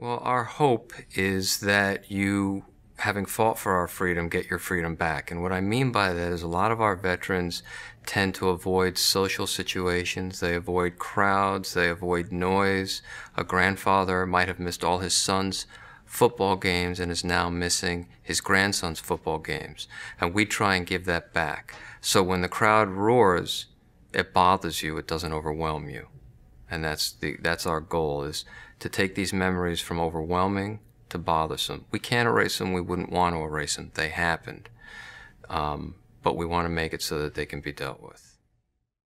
Well, our hope is that you, having fought for our freedom, get your freedom back. And what I mean by that is a lot of our veterans tend to avoid social situations, they avoid crowds, they avoid noise. A grandfather might have missed all his son's football games and is now missing his grandson's football games. And we try and give that back. So when the crowd roars, it bothers you, it doesn't overwhelm you. And that's the that's our goal is to take these memories from overwhelming to bothersome. We can't erase them, we wouldn't want to erase them. They happened. Um, but we want to make it so that they can be dealt with.